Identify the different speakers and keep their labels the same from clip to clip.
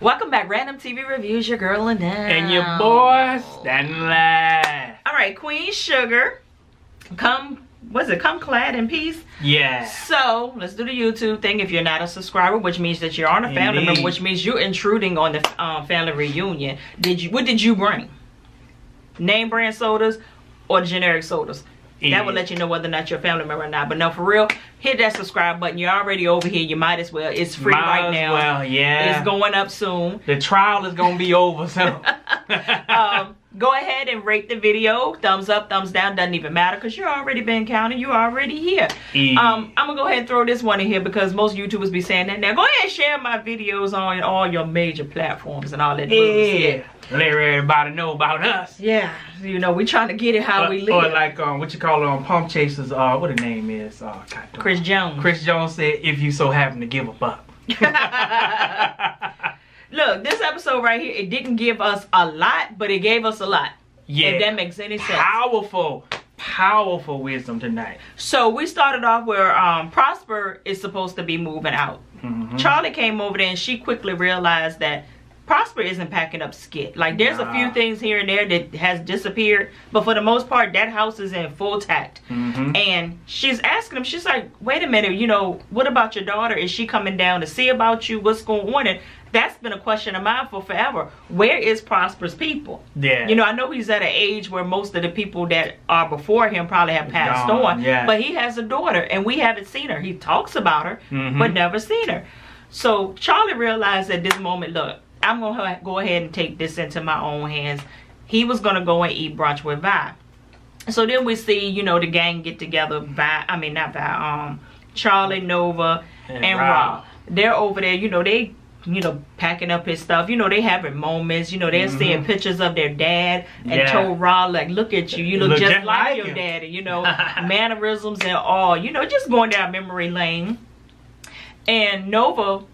Speaker 1: Welcome back, Random TV Reviews, your girl and
Speaker 2: And your boy, Stanley.
Speaker 1: All right, Queen Sugar, come, what's it, come clad in peace?
Speaker 2: Yeah.
Speaker 1: So, let's do the YouTube thing. If you're not a subscriber, which means that you're on a family member, which means you're intruding on the um, family reunion. Did you, what did you bring? Name brand sodas or generic sodas? That will let you know whether or not you're a family member or not. But no, for real, hit that subscribe button. You're already over here. You might as well. It's free
Speaker 2: Might
Speaker 1: right
Speaker 2: as
Speaker 1: now.
Speaker 2: Well, yeah.
Speaker 1: It's going up soon.
Speaker 2: the trial is gonna be over soon.
Speaker 1: um, go ahead and rate the video. Thumbs up, thumbs down, doesn't even matter because you're already been counted. You're already here. Um, I'm gonna go ahead and throw this one in here because most YouTubers be saying that. Now go ahead and share my videos on all your major platforms and all that.
Speaker 2: yeah. Let everybody know about us.
Speaker 1: Yeah. You know, we trying to get it how
Speaker 2: or,
Speaker 1: we live.
Speaker 2: or like um, what you call it on Pump Chasers? Uh, what the name is? Uh.
Speaker 1: Chris Jones.
Speaker 2: Chris Jones said, "If you so happen to give a buck."
Speaker 1: Look, this episode right here, it didn't give us a lot, but it gave us a lot.
Speaker 2: yeah.
Speaker 1: If that makes any sense.
Speaker 2: powerful, powerful wisdom tonight.
Speaker 1: So we started off where um, Prosper is supposed to be moving out.
Speaker 2: Mhm.
Speaker 1: Charlie came over there and she quickly realized that Prosper isn't packing up skit. Like there's a few things here and there that has disappeared, but for the most part, that house is in full tact.
Speaker 2: Mhm.
Speaker 1: And she's asking him, she's like, wait a minute, you know, what about your daughter? Is she coming down to see about you? What's going on? And that's been a question of mine for forever. Where is Prosper's people?
Speaker 2: Yeah.
Speaker 1: You know, I know he's at an age where most of the people that are before him probably have passed
Speaker 2: Gone,
Speaker 1: on.
Speaker 2: yeah.
Speaker 1: But he has a daughter and we haven't seen her. He talks about her,
Speaker 2: Mhm.
Speaker 1: but never seen her. So Charlie realized at this moment, look, I'm going to go ahead and take this into my own hands. He was going to go and eat brunch with Vi. So then we see, you know, the gang get together. Vi, I mean, not Vi, um, Charlie, Nova, and,
Speaker 2: And
Speaker 1: Rob.
Speaker 2: Rob.
Speaker 1: They're over there, you know, they, you know, packing up his stuff. You know, they having moments. You know, they're
Speaker 2: Mhm.
Speaker 1: seeing pictures of their dad and
Speaker 2: Yeah.
Speaker 1: told Rob, like, look at you. You look,
Speaker 2: Look
Speaker 1: just,
Speaker 2: just
Speaker 1: like,
Speaker 2: like
Speaker 1: your daddy. You know, mannerisms and all. You know, just going down memory lane. And Nova,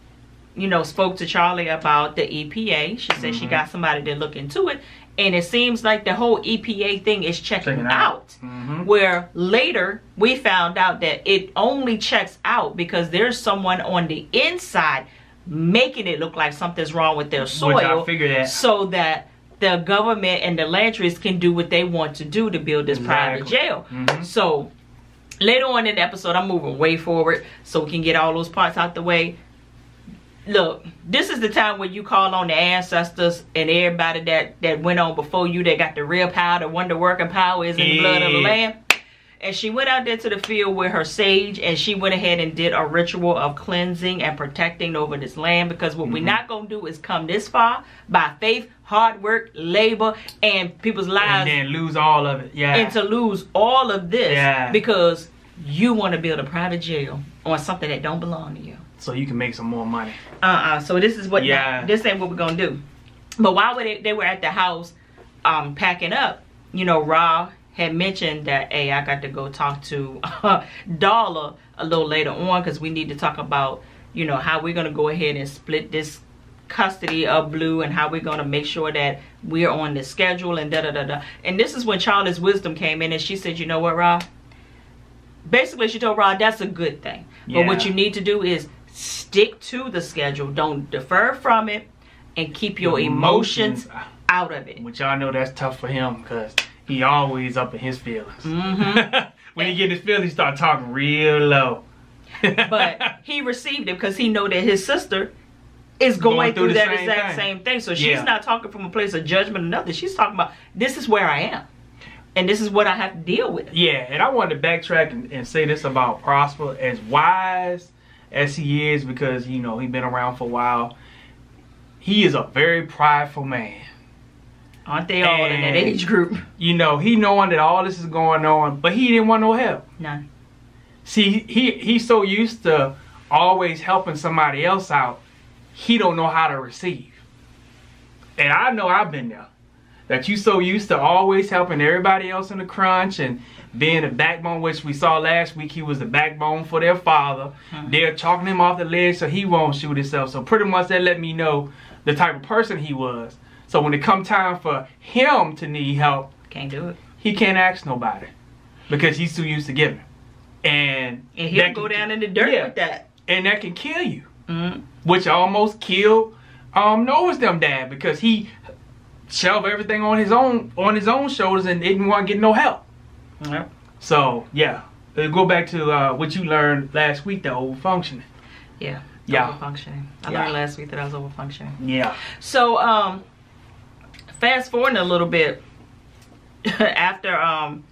Speaker 1: you know, spoke to Charlie about the EPA. She said she
Speaker 2: Mhm.
Speaker 1: got somebody to look into it. And it seems like the whole EPA thing is checking
Speaker 2: Checking
Speaker 1: out.
Speaker 2: out. Mhm.
Speaker 1: Where later we found out that it only checks out because there's someone on the inside making it look like something's wrong with their soil.
Speaker 2: Which I figured that.
Speaker 1: So that the government and the Landrys can do what they want to do to build this private
Speaker 2: Exactly.
Speaker 1: jail.
Speaker 2: Mhm.
Speaker 1: So later on in the episode, I'm moving way forward so we can get all those parts out the way. Look, this is the time where you call on the ancestors and everybody that that went on before you that got the real power, the wonder working power is in the blood of the lamb. And she went out there to the field with her sage and she went ahead and did a ritual of cleansing and protecting over this land because what we're
Speaker 2: Mhm.
Speaker 1: not gonna do is come this far by faith, hard work, labor, and people's lives
Speaker 2: And then lose all of it. Yeah.
Speaker 1: and to lose all of this
Speaker 2: Yeah.
Speaker 1: because you want to build a private jail on something that don't belong to you.
Speaker 2: So you can make some more money.
Speaker 1: Uh-uh. So this is what
Speaker 2: Yeah.
Speaker 1: this ain't what we're gonna do. But while they, they were at the house um packing up, you know, Ra had mentioned that hey, I got to go talk to uh, Darla a little later on because we need to talk about, you know, how we're gonna go ahead and split this custody of Blue and how we're gonna make sure that we're on the schedule and da da da da. And this is when Charlie's wisdom came in and she said, you know what, Rob? Basically, she told Rob that's a good thing. But what you need to do is stick to the schedule. Don't defer from it and keep your emotions out of it.
Speaker 2: Which y'all know that's tough for him because he always up in his feelings.
Speaker 1: Mhm.
Speaker 2: when he get his feelings, he start talking real low.
Speaker 1: But he received it because he know that his sister is going,
Speaker 2: Going
Speaker 1: through,
Speaker 2: through
Speaker 1: that
Speaker 2: same
Speaker 1: exact
Speaker 2: thing.
Speaker 1: same thing. So she's
Speaker 2: Yeah.
Speaker 1: not talking from a place of judgment or nothing. She's talking about this is where I am. And this is what I have to deal with.
Speaker 2: Yeah, and I wanted to backtrack and, and say this about Prosper. As wise as he is, because you know he's been around for a while, he is a very prideful man.
Speaker 1: Aren't they all in that age group?
Speaker 2: You know, he knowing that all this is going on, but he didn't want no help.
Speaker 1: None.
Speaker 2: See, he he's so used to always helping somebody else out, he don't know how to receive. And I know I've been there. That you so used to always helping everybody else in the crunch and being the backbone, which we saw last week, he was the backbone for their father.
Speaker 1: Mhm.
Speaker 2: They're chalking him off the ledge so he won't shoot himself. So pretty much that let me know the type of person he was. So when it come time for him to need help,
Speaker 1: Can't do it.
Speaker 2: he can't ask nobody because he's too used to giving. And
Speaker 1: And he'll go down in the dirt
Speaker 2: yeah.
Speaker 1: with that.
Speaker 2: and that can kill you,
Speaker 1: Mhm.
Speaker 2: which almost killed um was them dad because he shelved everything on his own on his own shoulders and didn't want to get no help.
Speaker 1: Yep.
Speaker 2: So yeah, Uh, go back to uh, what you learned last week, the over functioning.
Speaker 1: Yeah.
Speaker 2: Yeah.
Speaker 1: Overfunctioning. I
Speaker 2: Yeah.
Speaker 1: learned last week that I was overfunctioning.
Speaker 2: Yeah.
Speaker 1: So um fast forwarding a little bit after um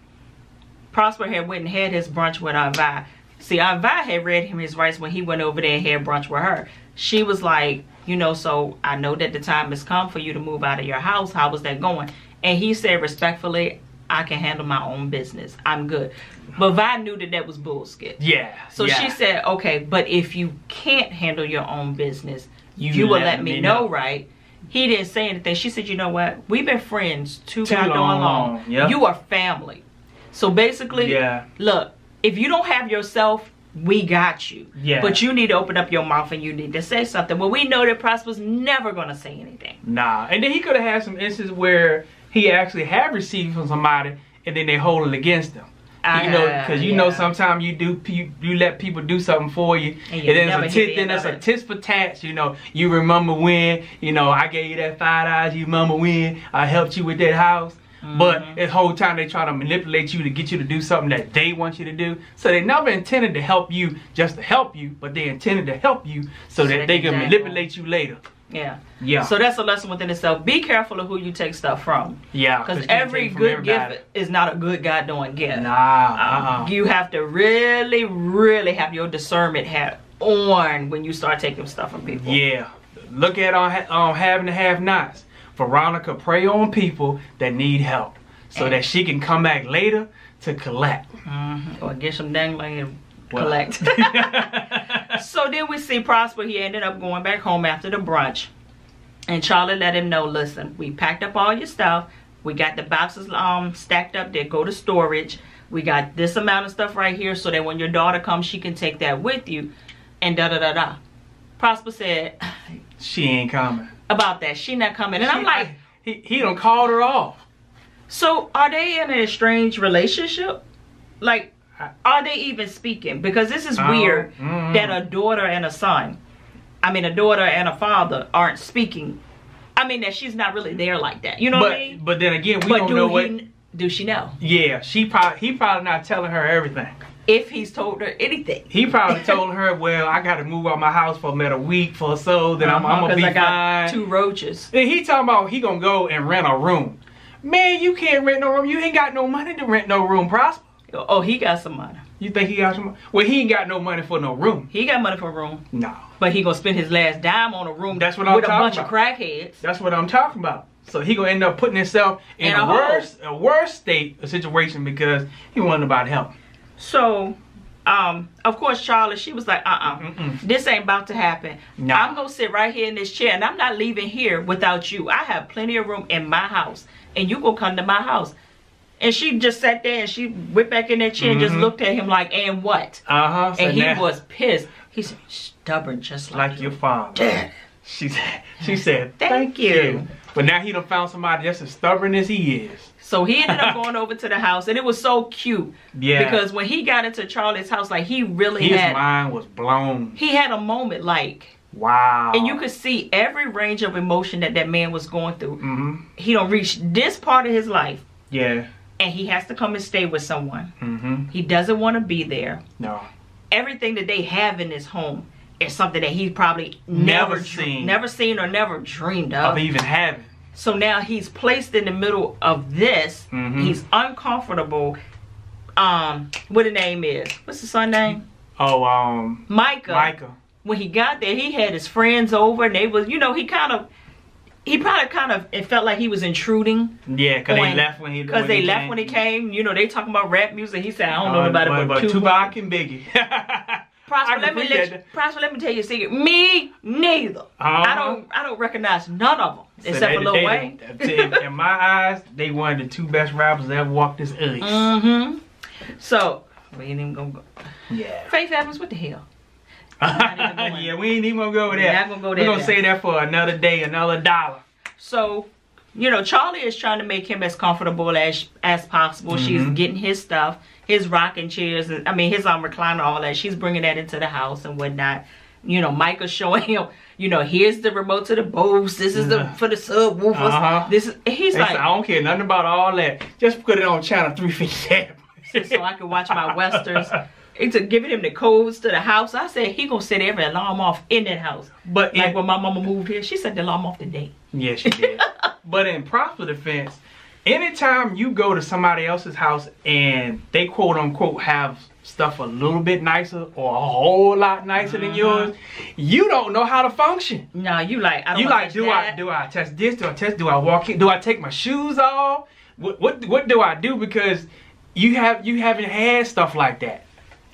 Speaker 1: Prosper had went and had his brunch with Aunt Vi. See, Aunt Vi had read him his rights when he went over there and had brunch with her. She was like, you know, so I know that the time has come for you to move out of your house. How was that going? And he said respectfully, I can handle my own business. I'm good. But Vi knew that that was bullshit.
Speaker 2: Yeah.
Speaker 1: So
Speaker 2: yeah.
Speaker 1: she said, okay, but if you can't handle your own business, you,
Speaker 2: You
Speaker 1: will
Speaker 2: let
Speaker 1: me
Speaker 2: me
Speaker 1: know,
Speaker 2: know.
Speaker 1: right? He didn't say anything. She said, you know what? We've been friends too,
Speaker 2: Too long,
Speaker 1: long.
Speaker 2: long. Yep.
Speaker 1: You are family. So basically,
Speaker 2: Yeah.
Speaker 1: look, if you don't have yourself, we got you.
Speaker 2: Yeah.
Speaker 1: But you need to open up your mouth and you need to say something. Well, we know that Prosper's never going to say anything.
Speaker 2: Nah. And then he could have had some instances where he actually had received from somebody and then they hold it against him. you know, because you know sometimes you do you, you let people do something for you,
Speaker 1: And
Speaker 2: and, then it's a tit, then it's a
Speaker 1: it.
Speaker 2: tit for tats. You know, you remember when you know I gave you that five dollars. You remember when I helped you with that house. But
Speaker 1: Mm-hmm.
Speaker 2: this whole time they try to manipulate you to get you to do something that they want you to do. So they never intended to help you just to help you, but they intended to help you so, that they can manipulate you later.
Speaker 1: Yeah.
Speaker 2: Yeah.
Speaker 1: So that's a lesson within itself. Be careful of who you take stuff from.
Speaker 2: yeah.
Speaker 1: Because every good
Speaker 2: everybody.
Speaker 1: gift is not a good God doing gift.
Speaker 2: Nah.
Speaker 1: Um,
Speaker 2: Uh-uh.
Speaker 1: You have to really, really have your discernment hat on when you start taking stuff from people.
Speaker 2: Yeah. Look at on ha- on having to have nots. Veronica pray on people that need help so that she can come back later to collect.
Speaker 1: Mhm. Or get some dangling and
Speaker 2: Well.
Speaker 1: collect. so then we see Prosper. He ended up going back home after the brunch. And Charlie let him know, listen, we packed up all your stuff. We got the boxes um stacked up there. Go to storage. We got this amount of stuff right here so that when your daughter comes, she can take that with you. And da da da da. Prosper said
Speaker 2: she ain't coming.
Speaker 1: About that. She not coming. And I'm
Speaker 2: She-
Speaker 1: like,
Speaker 2: he, he done called her off.
Speaker 1: so are they in an estranged relationship? Like, are they even speaking? Because this is
Speaker 2: Oh,
Speaker 1: weird
Speaker 2: mhm.
Speaker 1: that a daughter and a son, I mean, a daughter and a father aren't speaking. I mean, that she's not really there like that. You know
Speaker 2: but
Speaker 1: what I mean?
Speaker 2: but then again, we
Speaker 1: but
Speaker 2: don't
Speaker 1: do
Speaker 2: know what.
Speaker 1: do she know
Speaker 2: Yeah, she probably he probably not telling her everything.
Speaker 1: If he's told her anything?
Speaker 2: He probably told her, "Well, I got to move out my house for about a week for so, then I'm, I'm
Speaker 1: Uh-huh,
Speaker 2: gonna
Speaker 1: 'cause
Speaker 2: be
Speaker 1: I got
Speaker 2: fine."
Speaker 1: two roaches.
Speaker 2: Then he talking about he gonna go and rent a room. Man, you can't rent no room. You ain't got no money to rent no room, Prosper.
Speaker 1: Oh, he got some money.
Speaker 2: You think he got some? money? Well, he ain't got no money for no room.
Speaker 1: He got money for a room,
Speaker 2: No,
Speaker 1: but he gonna spend his last dime on a room.
Speaker 2: That's what I'm
Speaker 1: with a
Speaker 2: talking
Speaker 1: bunch
Speaker 2: about.
Speaker 1: of crackheads.
Speaker 2: that's what I'm talking about. So he gonna end up putting himself in
Speaker 1: In
Speaker 2: a,
Speaker 1: a
Speaker 2: worse, a worse state, a situation because he wanted about help.
Speaker 1: So, um, of course, Charlie, she was like, uh-uh, this ain't about to happen.
Speaker 2: Nah.
Speaker 1: I'm gonna sit right here in this chair, and I'm not leaving here without you. I have plenty of room in my house, and you gonna come to my house. And she just sat there and she went back in that chair and just
Speaker 2: Mhm.
Speaker 1: looked at him like, and what?
Speaker 2: Uh huh.
Speaker 1: and he was pissed. He said, stubborn, just like,
Speaker 2: like your father.
Speaker 1: dad.
Speaker 2: She said. She said.
Speaker 1: Thank
Speaker 2: Thank,
Speaker 1: you."
Speaker 2: you. But now he done found somebody just as stubborn as he is.
Speaker 1: So he ended up going over to the house, and it was so cute
Speaker 2: Yeah.
Speaker 1: because when he got into Charlie's house, like he really
Speaker 2: his
Speaker 1: had,
Speaker 2: mind was blown.
Speaker 1: he had a moment like.
Speaker 2: Wow.
Speaker 1: And you could see every range of emotion that that man was going through.
Speaker 2: Mm -hmm.
Speaker 1: He don't reach this part of his life,
Speaker 2: Yeah.
Speaker 1: and he has to come and stay with someone.
Speaker 2: Mm -hmm.
Speaker 1: He doesn't want to be there.
Speaker 2: No.
Speaker 1: Everything that they have in this home is something that he probably never,
Speaker 2: Never seen.
Speaker 1: never seen or never dreamed
Speaker 2: Of
Speaker 1: of.
Speaker 2: even having.
Speaker 1: So now he's placed in the middle of this.
Speaker 2: Mhm.
Speaker 1: He's uncomfortable. Um, what the name is? What's the son name?
Speaker 2: Oh, um,
Speaker 1: Micah.
Speaker 2: Micah.
Speaker 1: when he got there, he had his friends over, and they was, you know, he kind of, he probably kind of, it felt like he was intruding
Speaker 2: Yeah, because they left when he
Speaker 1: because they
Speaker 2: he
Speaker 1: left
Speaker 2: came.
Speaker 1: when he came. You know, they talking about rap music. He said, I don't know
Speaker 2: about
Speaker 1: it, but,
Speaker 2: but
Speaker 1: Tupac.
Speaker 2: Tupac and Biggie.
Speaker 1: Prosper, let me let you. Prosper, let me tell you a secret. Me neither. I
Speaker 2: Uh-huh.
Speaker 1: don't, I don't recognize none of them
Speaker 2: So
Speaker 1: except
Speaker 2: they-
Speaker 1: for Lil
Speaker 2: they-
Speaker 1: Wayne.
Speaker 2: in, my eyes, they one of the two best rappers that ever walked this earth.
Speaker 1: Mm-hmm. So we ain't even gonna go.
Speaker 2: Yeah.
Speaker 1: Faith Evans, what the hell? not even going.
Speaker 2: yeah, we ain't even gonna go there.
Speaker 1: We're not gonna go there.
Speaker 2: We're
Speaker 1: gonna
Speaker 2: say that for another day, another dollar.
Speaker 1: So, you know, Charlie is trying to make him as comfortable as as possible. She's
Speaker 2: Mhm.
Speaker 1: getting his stuff, his rocking chairs, and I mean his um recliner, all that. She's bringing that into the house and whatnot. you know, Micah showing him, you know, here's the remote to the Bose. This is the for the subwoofers.
Speaker 2: Uh-huh.
Speaker 1: This is he's
Speaker 2: They
Speaker 1: like
Speaker 2: I don't care nothing about all that. Just put it on channel 357.
Speaker 1: so I can watch my westerns. Into giving him the codes to the house. I said he gonna set every alarm off in that house.
Speaker 2: But
Speaker 1: Like
Speaker 2: in-
Speaker 1: when my mama moved here, she set the alarm off today.
Speaker 2: Yeah, she did. but in proper defense, anytime you go to somebody else's house and they quote unquote have stuff a little bit nicer or a whole lot nicer than mm-hmm. yours, you don't know how to function.
Speaker 1: No, you like I don't
Speaker 2: You like, do I do I test this? Do I test? Do I walk in? Do I take my shoes off? What what what do I do? Because you have you haven't had stuff like that.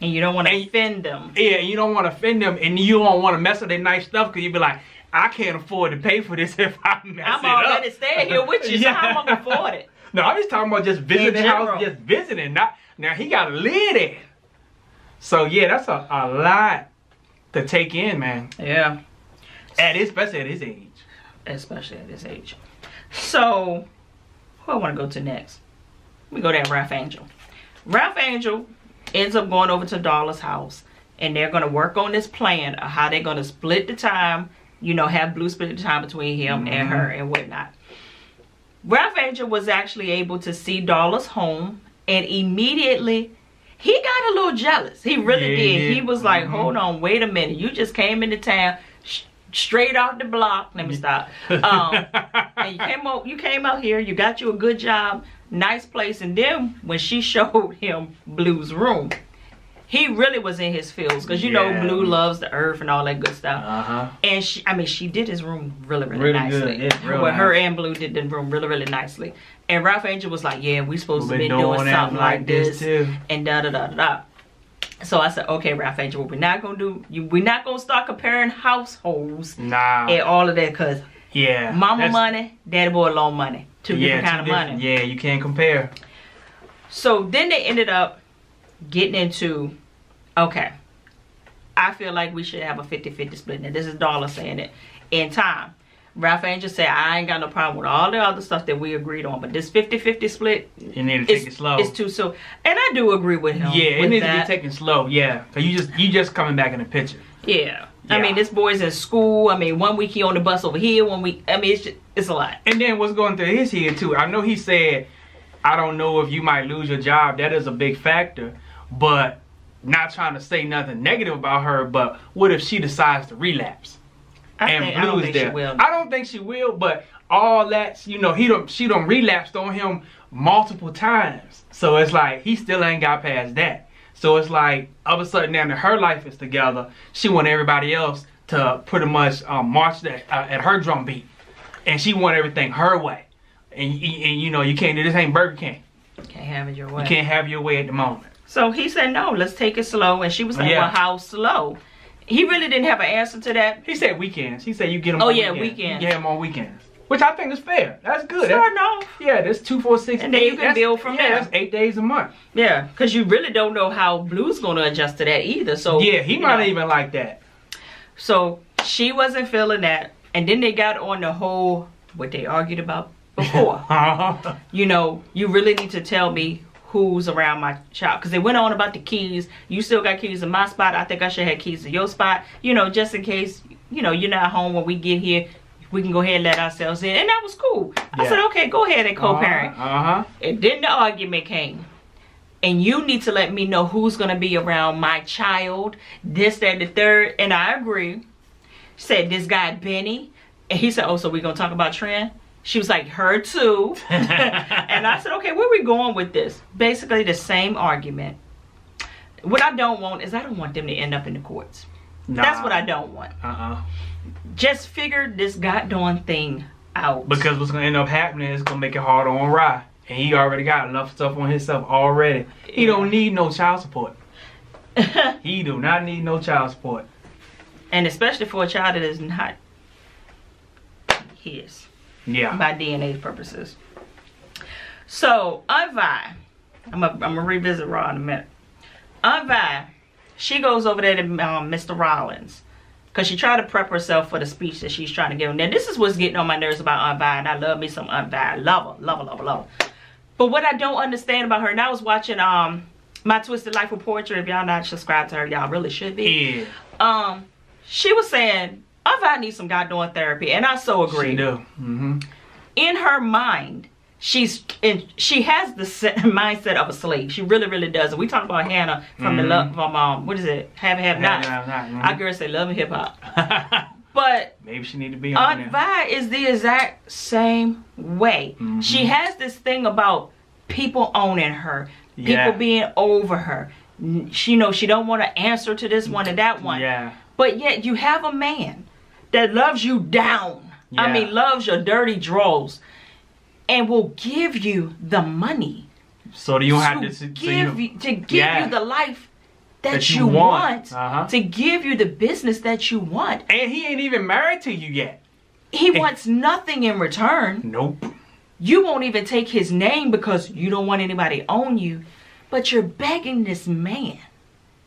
Speaker 1: and you don't want to offend them.
Speaker 2: Yeah, you don't want to offend them, and you don't want to mess with their nice stuff because you'd be like, I can't afford to pay for this if I mess
Speaker 1: I'm
Speaker 2: it up.
Speaker 1: already staying here with you, so how am I gonna afford it?
Speaker 2: No, I'm just talking about just visiting house, just visiting. Not now he got to live there. So yeah, that's a, a lot to take in, man.
Speaker 1: Yeah,
Speaker 2: At especially at his age.
Speaker 1: especially at this age. So, who I want to go to next? We go to Ralph Angel. Ralph Angel ends up going over to Darla's house, and they're gonna work on this plan of how they're gonna split the time. You know, have Blue the time between him and
Speaker 2: Mhm.
Speaker 1: her and whatnot. Ralph Angel was actually able to see Darla's home, and immediately he got a little jealous. He really
Speaker 2: Yeah,
Speaker 1: did. He was like,
Speaker 2: Mhm.
Speaker 1: "Hold on, wait a minute. You just came into town." sh- Straight off the block. Let me stop. Um, and you came out you came out here you got you a good job nice place and then when she showed him blue's room he really was in his feels because you know blue loves the earth and all that good stuff
Speaker 2: Uh huh.
Speaker 1: and she i mean she did his room really really,
Speaker 2: Really
Speaker 1: nicely
Speaker 2: good. Yeah,
Speaker 1: well her and blue did the room really really nicely and ralph angel was like yeah we supposed
Speaker 2: We've
Speaker 1: to be doing,
Speaker 2: doing
Speaker 1: something like this,
Speaker 2: too.
Speaker 1: and da da da da so i said okay ralph angel we're not gonna do you we're not gonna start comparing households
Speaker 2: Nah.
Speaker 1: and all of that because
Speaker 2: yeah.
Speaker 1: mama money daddy boy loan money two
Speaker 2: yeah,
Speaker 1: different kind of money
Speaker 2: Yeah, you can't compare.
Speaker 1: So then they ended up getting into, okay, I feel like we should have a 50-50 split. Now this is Darla saying it in time. Ralph Angel said, I ain't got no problem with all the other stuff that we agreed on, but this 50-50 split
Speaker 2: You need to take it slow.
Speaker 1: It's too soon. And I do agree with him.
Speaker 2: yeah, it needs
Speaker 1: that.
Speaker 2: to be taken slow. Yeah, cause you just you just coming back in the picture.
Speaker 1: Yeah. I mean, this boy's in school. I mean, one week he on the bus over here, one week, I mean, it's just, it's a lot.
Speaker 2: And then what's going through his head too? I know he said, I don't know if you might lose your job. That is a big factor, but not trying to say nothing negative about her. But what if she decides to relapse?
Speaker 1: I,
Speaker 2: and
Speaker 1: think, I don't
Speaker 2: Blue's
Speaker 1: think
Speaker 2: there.
Speaker 1: she will.
Speaker 2: I don't think she will, but all that you know, he don't she don't relapsed on him multiple times. So it's like he still ain't got past that. So it's like all of a sudden now that her life is together, she want everybody else to pretty much um, march that, uh, at her drum beat, and she want everything her way. And, and, and you know you can't do this ain't Burger King.
Speaker 1: Can't have it your way.
Speaker 2: You can't have your way at the moment.
Speaker 1: So he said, no, let's take it slow. And she was like,
Speaker 2: Yeah.
Speaker 1: well, how slow? He really didn't have an answer to that.
Speaker 2: He said weekends. He said you get them.
Speaker 1: Oh, yeah,
Speaker 2: weekends.
Speaker 1: weekends.
Speaker 2: You get him on weekends, which I think is fair. That's good.
Speaker 1: Sure, no.
Speaker 2: Yeah, that's two, four, six,
Speaker 1: And then you can build from
Speaker 2: yeah,
Speaker 1: there.
Speaker 2: That's eight days a month.
Speaker 1: Yeah, because you really don't know how Blue's going to adjust to that either. So
Speaker 2: yeah, he might
Speaker 1: know.
Speaker 2: even like that.
Speaker 1: So she wasn't feeling that. And then they got on the whole, what they argued about before. you know, you really need to tell me who's around my child. Because they went on about the keys. You still got keys in my spot. I think I should have keys in your spot. You know, just in case, you know, you're not home when we get here. We can go ahead and let ourselves in. And that was cool. I said, okay, go ahead and co-parent.
Speaker 2: Uh huh.
Speaker 1: And then the argument came. And you need to let me know who's going to be around my child, this, that, and the third. And I agree. Said this guy, Benny. And he said, oh, so we're going to talk about Trent? She was like, her too. and I said, okay, where we going with this? Basically the same argument. What I don't want is I don't want them to end up in the courts. That's what I don't want.
Speaker 2: Uh uh
Speaker 1: Just figure this goddamn thing out.
Speaker 2: Because what's gonna end up happening is gonna make it harder on Rye, and he already got enough stuff on himself already. He don't need no child support. He do not need no child support.
Speaker 1: and especially for a child that is not his.
Speaker 2: Yeah.
Speaker 1: by DNA purposes. So, Aunt Vi, I'm gonna revisit Raw in a minute. Aunt Vi, she goes over there to um, Mr. Rollins because she tried to prep herself for the speech that she's trying to give him. Now, this is what's getting on my nerves about Aunt Vi, and I love me some Aunt Vi. I love her, love her, love her, love her. But what I don't understand about her, and I was watching um My Twisted Life of Poetry. If y'all not subscribed to her, y'all really should be
Speaker 2: Yeah.
Speaker 1: um she was saying, "If I need some goddamn therapy," and I so agree.
Speaker 2: She do. Mm-hmm.
Speaker 1: In her mind, she's in, she has the set, mindset of a slave. She really, really does. And We talk about Hannah from the
Speaker 2: Mhm.
Speaker 1: love from um, what is it? Have have not.
Speaker 2: Have, have not,
Speaker 1: Our
Speaker 2: mhm.
Speaker 1: girls say love and hip hop, but
Speaker 2: Maybe she need to be on
Speaker 1: Aunt. Vi is the exact same way.
Speaker 2: Mhm.
Speaker 1: She has this thing about people owning her, people
Speaker 2: Yeah.
Speaker 1: being over her. She you know she don't want to answer to this one and that one.
Speaker 2: Yeah.
Speaker 1: But yet you have a man that loves you down. I mean, loves your dirty drawers, and will give you the money
Speaker 2: So do you don't have
Speaker 1: to
Speaker 2: to so
Speaker 1: give
Speaker 2: you,
Speaker 1: to give
Speaker 2: Yeah.
Speaker 1: you the life that,
Speaker 2: That
Speaker 1: you,
Speaker 2: you
Speaker 1: want,
Speaker 2: want. Uh-huh.
Speaker 1: to give you the business that you want.
Speaker 2: and he ain't even married to you yet.
Speaker 1: He wants nothing in return.
Speaker 2: Nope.
Speaker 1: You won't even take his name because you don't want anybody to own you, but you're begging this man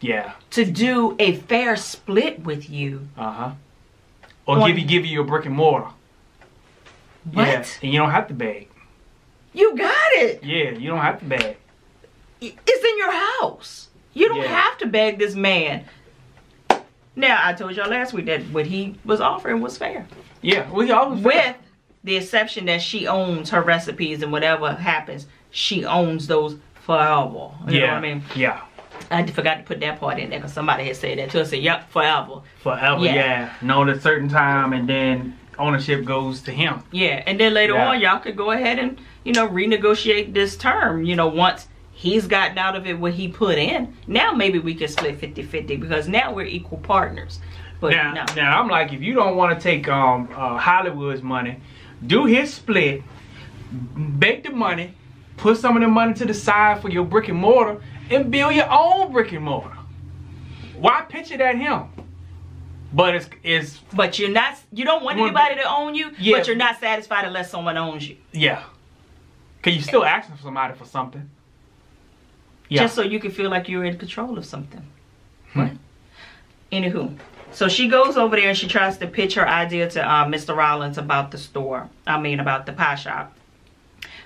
Speaker 2: Yeah.
Speaker 1: to do a fair split with you.
Speaker 2: Uh huh. Or give you give you a brick and mortar.
Speaker 1: What?
Speaker 2: Yeah. And you don't have to beg.
Speaker 1: You got it.
Speaker 2: Yeah, you don't have to beg.
Speaker 1: It's in your house. You don't
Speaker 2: Yeah.
Speaker 1: have to beg this man. Now, I told y'all last week that what he was offering was fair.
Speaker 2: Yeah, we always
Speaker 1: With the exception that she owns her recipes and whatever happens, she owns those forever. You
Speaker 2: yeah,
Speaker 1: know what I mean?
Speaker 2: yeah,
Speaker 1: I forgot to put that part in there because somebody had said that too. I said, yep, forever.
Speaker 2: forever.
Speaker 1: Yeah.
Speaker 2: Yeah, known a certain time, and then ownership goes to him.
Speaker 1: Yeah, and then later
Speaker 2: Yeah.
Speaker 1: on, y'all could go ahead and you know renegotiate this term. You know, once he's gotten out of it what he put in, now maybe we can split 50-50 because now we're equal partners. But
Speaker 2: now,
Speaker 1: no,
Speaker 2: now I'm like, if you don't want to take um uh, Hollywood's money, do his split, make the money, put some of the money to the side for your brick and mortar, and build your own brick and mortar. Why pitch it at him? But it's it's
Speaker 1: but you're not. You don't want anybody to own you,
Speaker 2: Yeah.
Speaker 1: but you're not satisfied unless someone owns you.
Speaker 2: yeah. Cause you still asking for somebody for something. Yeah.
Speaker 1: just so you can feel like you're in control of something.
Speaker 2: Hmm.
Speaker 1: Anywho, so she goes over there and she tries to pitch her idea to uh, Mr. Rollins about the store. I mean, about the pie shop.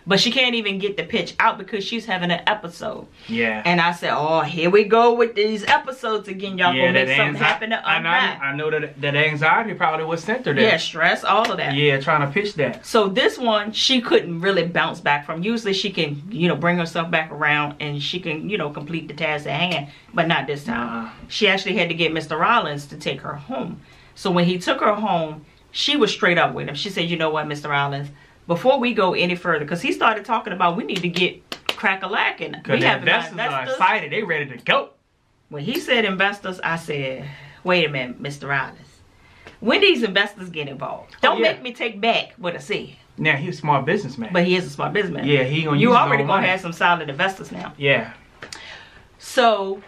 Speaker 1: But she can't even get the pitch out because she's having an episode.
Speaker 2: yeah.
Speaker 1: And I said, oh, here we go with these episodes again. Y'all gonna make something happen to
Speaker 2: and I. I know that that anxiety probably was centered there.
Speaker 1: Yeah, stress, all of that.
Speaker 2: Yeah, trying to pitch that.
Speaker 1: So this one, she couldn't really bounce back from. Usually she can, you know, bring herself back around and she can, you know, complete the task at hand. But not this time.
Speaker 2: Uh-uh.
Speaker 1: She actually had to get Mr. Rollins to take her home. So when he took her home, she was straight up with him. She said, you know what, Mr. Rollins, before we go any further, because he started talking about we need to get crack-a-lacking.
Speaker 2: Cause
Speaker 1: We
Speaker 2: the
Speaker 1: have
Speaker 2: investors are excited. They ready to go.
Speaker 1: When he said investors, I said, wait a minute, Mr. Rollins. When these investors get involved, don't
Speaker 2: Oh, yeah.
Speaker 1: make me take back what I said.
Speaker 2: Now he's a smart businessman.
Speaker 1: But he is a smart businessman.
Speaker 2: yeah, he gonna
Speaker 1: you already gonna
Speaker 2: money.
Speaker 1: have some solid investors now.
Speaker 2: Yeah.
Speaker 1: So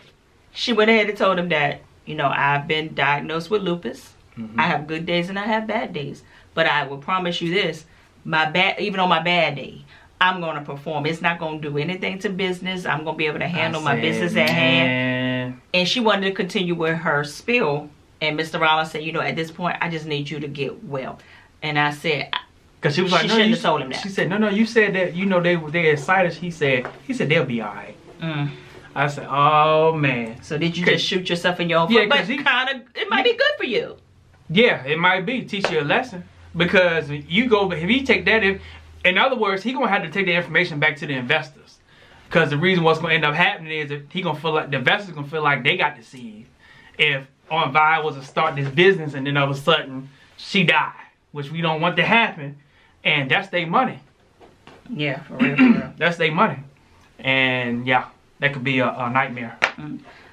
Speaker 1: she went ahead and told him that, you know, I've been diagnosed with lupus.
Speaker 2: Mhm.
Speaker 1: I have good days and I have bad days. But I will promise you this, my bad even on my bad day, I'm gonna perform. It's not gonna do anything to business. I'm gonna be able to handle
Speaker 2: I
Speaker 1: my business at hand. And she wanted to continue with her spill. And Mr. Rollins said, you know, at this point I just need you to get well. And I said,
Speaker 2: Cause she was like,
Speaker 1: She
Speaker 2: no,
Speaker 1: shouldn't
Speaker 2: you,
Speaker 1: have told him that.
Speaker 2: She said, no, no, you said that. You know, they were they excited. He said, he said they'll be all right.
Speaker 1: mm.
Speaker 2: I said, oh man.
Speaker 1: so did you just shoot yourself in your own
Speaker 2: Yeah,
Speaker 1: foot? But
Speaker 2: 'cause he-
Speaker 1: kind of, it might be good for you.
Speaker 2: Yeah, it might be teach you a lesson because you go. If he take that, if in other words, he gonna have to take the information back to the investors. Because the reason what's gonna end up happening is that he gonna feel like the investors gonna feel like they got deceived. If Aunt Vi was to start this business and then all of a sudden she died, which we don't want to happen, and that's their money.
Speaker 1: Yeah, for real, for real.
Speaker 2: That's their money, and yeah, that could be a, a nightmare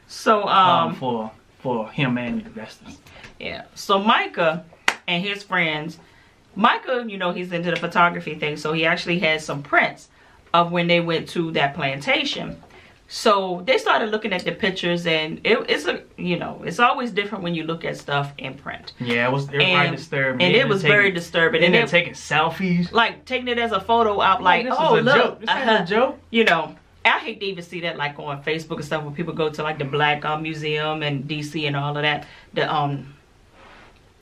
Speaker 1: So,
Speaker 2: um,
Speaker 1: um,
Speaker 2: for for him and the investors.
Speaker 1: yeah. So Micah and his friends, Micah, you know, he's into the photography thing, so he actually has some prints of when they went to that plantation. So they started looking at the pictures, and it, it's a, you know, it's always different when you look at stuff in print.
Speaker 2: Yeah, it was
Speaker 1: And,
Speaker 2: disturbed.
Speaker 1: and it was
Speaker 2: taking-
Speaker 1: very disturbing.
Speaker 2: And
Speaker 1: And
Speaker 2: they're taking selfies.
Speaker 1: like taking it as a photo out, like,
Speaker 2: this
Speaker 1: oh
Speaker 2: is a
Speaker 1: look,
Speaker 2: joke. This
Speaker 1: uh-huh.
Speaker 2: a joke.
Speaker 1: you know, I hate to even see that like on Facebook and stuff when people go to like the Black uh, Museum and DC and all of that. The um,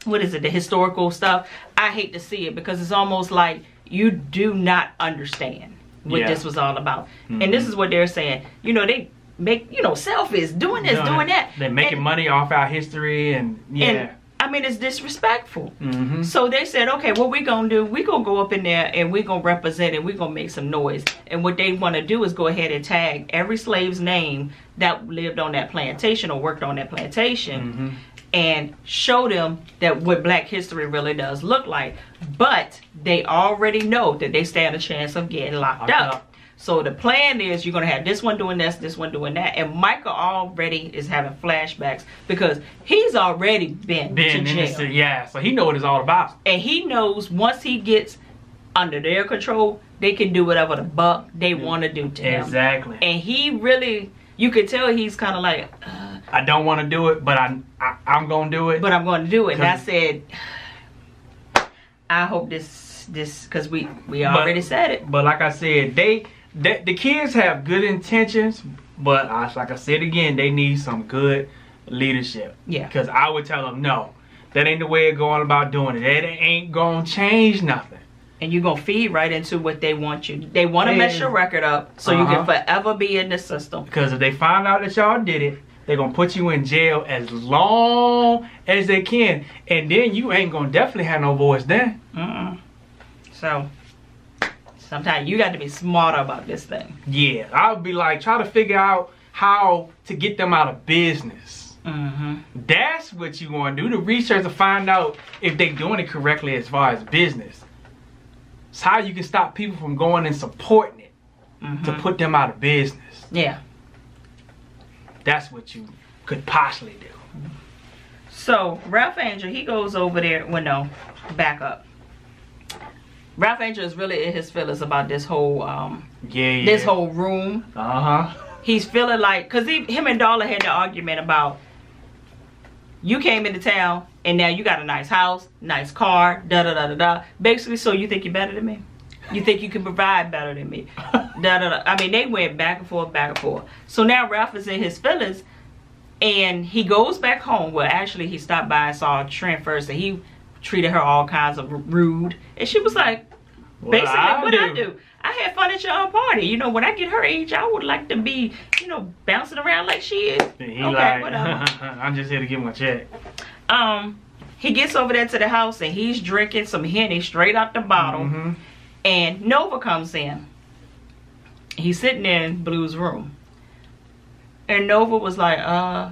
Speaker 1: what is it? The historical stuff. I hate to see it because it's almost like you do not understand what
Speaker 2: Yeah.
Speaker 1: this was all about.
Speaker 2: Mhm.
Speaker 1: And this is what they're saying. You know, they make you know selfies, doing this,
Speaker 2: Doing
Speaker 1: doing that.
Speaker 2: They're making
Speaker 1: And-
Speaker 2: money off our history and yeah.
Speaker 1: and I mean, it's disrespectful.
Speaker 2: Mm-hmm.
Speaker 1: So they said, okay, what we gonna do? We gonna go up in there and we gonna represent and we gonna make some noise. And what they want to do is go ahead and tag every slave's name that lived on that plantation or worked on that plantation,
Speaker 2: Mm-hmm.
Speaker 1: and show them that what Black history really does look like. But they already know that they stand a chance of getting locked
Speaker 2: Locked
Speaker 1: up.
Speaker 2: up.
Speaker 1: So the plan is you're gonna have this one doing this, this one doing that, and Micah already is having flashbacks because he's already been,
Speaker 2: Been
Speaker 1: to jail
Speaker 2: yeah. So he know what it's all about.
Speaker 1: and he knows once he gets under their control, they can do whatever the buck they want to do to him.
Speaker 2: Exactly.
Speaker 1: And he really, you could tell he's kind of like, uh,
Speaker 2: I don't want to do it, but I, I I'm gonna do it.
Speaker 1: but I'm going to do it. And I said, I hope this, this, because we we
Speaker 2: But-
Speaker 1: already said it.
Speaker 2: But like I said, they, they the kids have good intentions, but uh, like I said again, they need some good leadership.
Speaker 1: Yeah.
Speaker 2: Because I would tell them no, that ain't the way of going about doing it. That ain't gonna change nothing.
Speaker 1: And you're going to feed right into what they want you. They want to mess your record up so you can
Speaker 2: Uh-huh.
Speaker 1: forever be in the system.
Speaker 2: Because if they find out that y'all did it, they're gonna put you in jail as long as they can, and then you ain't gonna definitely have no voice then.
Speaker 1: Mm-mm. So, sometimes you got to be smarter about this thing.
Speaker 2: Yeah, I'll be like, try to figure out how to get them out of business.
Speaker 1: Mm-hmm.
Speaker 2: That's what you want to do. The research to find out if they're doing it correctly as far as business. It's how you can stop people from going and supporting it to
Speaker 1: Mhm.
Speaker 2: put them out of business.
Speaker 1: Yeah.
Speaker 2: That's what you could possibly do.
Speaker 1: So Ralph Angel, he goes over there. Well, no, back up. Ralph Angel is really in his feelings about this whole um
Speaker 2: Yeah, yeah.
Speaker 1: this whole room.
Speaker 2: Uh huh.
Speaker 1: He's feeling like because he him and Darla had the argument about you came into town and now you got a nice house, nice car, da da da da da. Basically, so you think you're better than me? You think you can provide better than me? da da da. I mean, they went back and forth, back and forth. So now Ralph is in his feelings, and he goes back home. Well, actually, he stopped by and saw Trent first, and he treated her all kinds of rude, and she was like, basically, what I do? I had fun at your party. You know, when I get her age, I would like to be, you know, bouncing around like she is.
Speaker 2: He
Speaker 1: okay,
Speaker 2: like,
Speaker 1: whatever.
Speaker 2: I'm just here to get my check.
Speaker 1: Um, he gets over there to the house and he's drinking some Henny straight out the bottle.
Speaker 2: Mhm.
Speaker 1: And Nova comes in. He's sitting in Blue's room. And Nova was like, uh,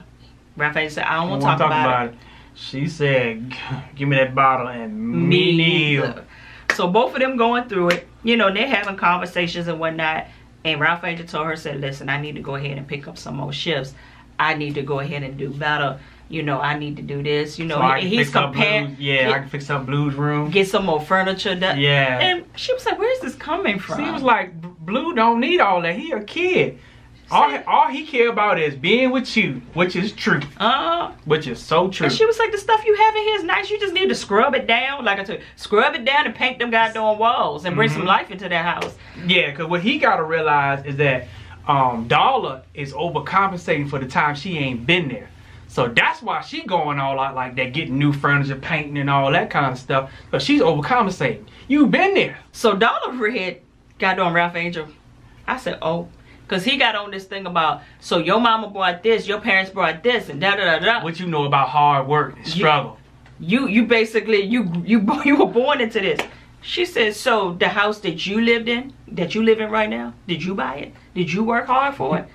Speaker 1: Raphael said, I don't want to talk, about, it.
Speaker 2: She said, "Give me that bottle," and me neither.
Speaker 1: So both of them going through it, you know, they're having conversations and whatnot. And Ralph Angel told her, said, listen, I need to go ahead and pick up some more shifts. I need to go ahead and do better. You know, I need to do this. You know,
Speaker 2: So
Speaker 1: he- he's comparing,
Speaker 2: yeah, I can fix up Blue's room.
Speaker 1: get some more furniture. done.
Speaker 2: Yeah.
Speaker 1: And she was like, where's this coming from?
Speaker 2: She was like, Blue don't need all that. He a kid. All, he- all he care about is being with you, which is true.
Speaker 1: uh,
Speaker 2: Which is so true.
Speaker 1: and she was like, the stuff you have in here is nice. You just need to scrub it down. Like I told you, scrub it down and paint them goddamn walls and bring some
Speaker 2: Mhm.
Speaker 1: life into that house.
Speaker 2: yeah, because what he got to realize is that um, Darla is overcompensating for the time she ain't been there. So that's why she going all out like that, getting new furniture, painting, and all that kind of stuff. But she's overcompensating. You been there.
Speaker 1: So Darla Red got on Ralph Angel. I said, oh. Because he got on this thing about, so your mama brought this, your parents brought this, and da da da da.
Speaker 2: What you know about hard work and struggle?
Speaker 1: You you basically, you, you, you were born into this. She said, so the house that you lived in, that you live in right now, did you buy it? Did you work hard for it?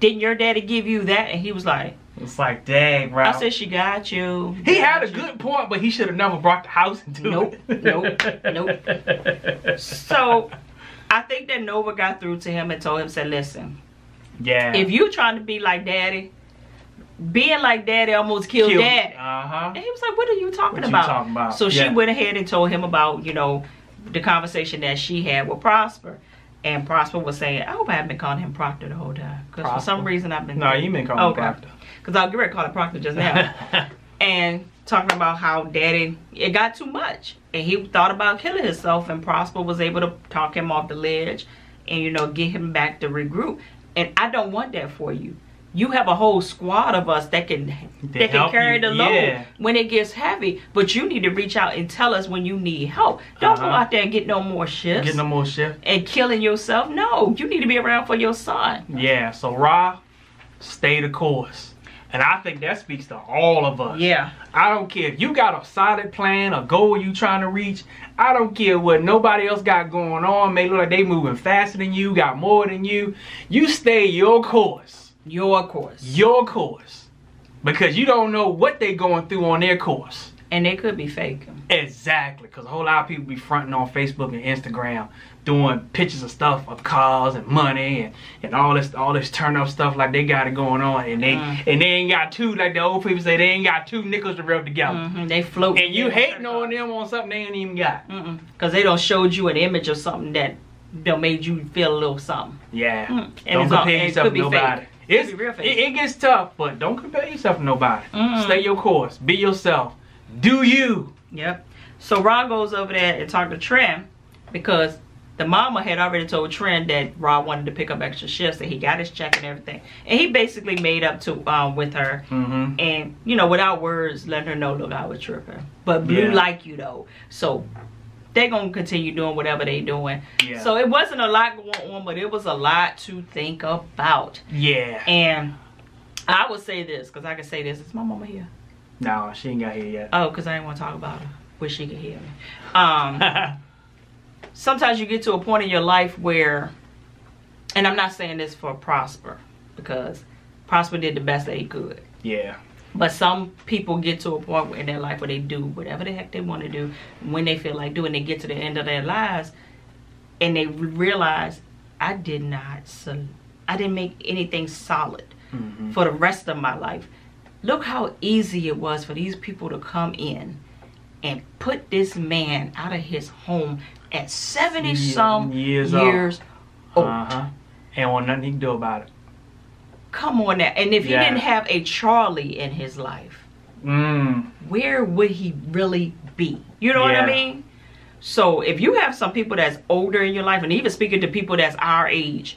Speaker 1: Didn't your daddy give you that? And he was like,
Speaker 2: It's like, dang, bro.
Speaker 1: I said, she got you.
Speaker 2: He had
Speaker 1: got
Speaker 2: a
Speaker 1: you."
Speaker 2: good point, but he should have never brought the house into
Speaker 1: Nope,
Speaker 2: it.
Speaker 1: Nope, nope, nope. So I think that Nova got through to him and told him, said, listen,
Speaker 2: yeah.
Speaker 1: if you trying to be like daddy, being like daddy almost killed
Speaker 2: Killed-
Speaker 1: daddy.
Speaker 2: Uh-huh.
Speaker 1: And he was like, what are you talking
Speaker 2: What you
Speaker 1: about?
Speaker 2: talking about?
Speaker 1: So she went ahead and told him about, you know, the conversation that she had with Prosper. And Prosper was saying, I hope I haven't been calling him Proctor the whole time. Because for some reason I've been.
Speaker 2: No, you been calling
Speaker 1: Okay.
Speaker 2: Proctor.
Speaker 1: Because I was going to call it Proctor just now. and talking about how daddy, it got too much. And he thought about killing himself. And Prosper was able to talk him off the ledge and, you know, get him back to regroup. And I don't want that for you. You have a whole squad of us that can that can carry
Speaker 2: you,
Speaker 1: the load
Speaker 2: yeah.
Speaker 1: when it gets heavy. But you need to reach out and tell us when you need help. Don't go
Speaker 2: Uh-huh.
Speaker 1: out there and get no more shifts
Speaker 2: Getting no more shift.
Speaker 1: and killing yourself. No, you need to be around for your son.
Speaker 2: Yeah, so Ra, stay the course. And I think that speaks to all of us.
Speaker 1: Yeah.
Speaker 2: I don't care if you got a solid plan, a goal you trying to reach. I don't care what nobody else got going on. May look like they moving faster than you, got more than you. You stay your course.
Speaker 1: Your course.
Speaker 2: Your course. Because you don't know what they going through on their course.
Speaker 1: And they could be fake.
Speaker 2: Exactly, because a whole lot of people be fronting on Facebook and Instagram, doing pictures of stuff of cars and money and, and all this all this turn up stuff like they got it going on, and they
Speaker 1: Mm.
Speaker 2: and they ain't got two like the old people say they ain't got two nickels to rub together,
Speaker 1: hmm They float.
Speaker 2: and you hating on them on something they ain't even got.
Speaker 1: Because they don't showed you an image of something that that made you feel a little something.
Speaker 2: Yeah,
Speaker 1: Mm. And
Speaker 2: don't
Speaker 1: it's all-
Speaker 2: compare
Speaker 1: and
Speaker 2: yourself to
Speaker 1: fake.
Speaker 2: nobody.
Speaker 1: It
Speaker 2: It's,
Speaker 1: real
Speaker 2: it, it gets tough, but don't compare yourself to nobody.
Speaker 1: Mm.
Speaker 2: Stay your course. Be yourself. Do you.
Speaker 1: Yep. So Ron goes over there and talk to Trim because the mama had already told Trent that Rob wanted to pick up extra shifts and he got his check and everything. And he basically made up to um with her
Speaker 2: Mm-hmm.
Speaker 1: and you know without words letting her know look I was tripping. But Blue
Speaker 2: Yeah.
Speaker 1: like you though. So they're gonna continue doing whatever they doing.
Speaker 2: Yeah.
Speaker 1: So it wasn't a lot going on, but it was a lot to think about.
Speaker 2: Yeah.
Speaker 1: And I would say this, because I can say this. Is my mama here?
Speaker 2: no, she ain't got here yet.
Speaker 1: Oh, because I didn't want to talk about her. Wish she could hear me. Um, sometimes you get to a point in your life where, and I'm not saying this for Prosper, because Prosper did the best that he could.
Speaker 2: yeah.
Speaker 1: But some people get to a point in their life where they do whatever the heck they want to do when they feel like doing. They get to the end of their lives, and they realize, I did not, I didn't make anything solid
Speaker 2: Mm-hmm.
Speaker 1: for the rest of my life. Look how easy it was for these people to come in and put this man out of his home at 70
Speaker 2: Ye-
Speaker 1: some
Speaker 2: years
Speaker 1: years,
Speaker 2: old.
Speaker 1: old.
Speaker 2: Uh huh. Ain't want nothing he can do about it.
Speaker 1: Come on now. And if
Speaker 2: Yeah.
Speaker 1: he didn't have a Charlie in his life,
Speaker 2: Mm.
Speaker 1: where would he really be? You know what I mean? So if you have some people that's older in your life, and even speaking to people that's our age,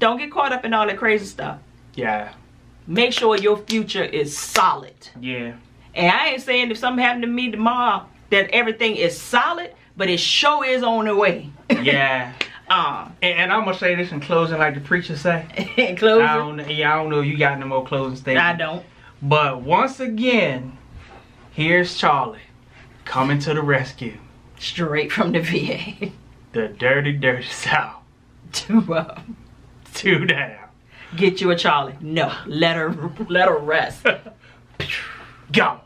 Speaker 1: don't get caught up in all that crazy stuff.
Speaker 2: Yeah.
Speaker 1: Make sure your future is solid.
Speaker 2: Yeah.
Speaker 1: And I ain't saying if something happened to me tomorrow that everything is solid, but it sure is on the way.
Speaker 2: Yeah.
Speaker 1: um,
Speaker 2: and, and I'm gonna say this in closing, like the preacher say.
Speaker 1: in closing,
Speaker 2: I don't. Yeah, I don't know if you got no more closing statements.
Speaker 1: I don't.
Speaker 2: But once again, here's Charlie coming to the rescue.
Speaker 1: Straight from the VA
Speaker 2: The dirty, dirty South.
Speaker 1: to uh,
Speaker 2: Two down.
Speaker 1: get you a Charlie. No, let her let her rest.
Speaker 2: Go.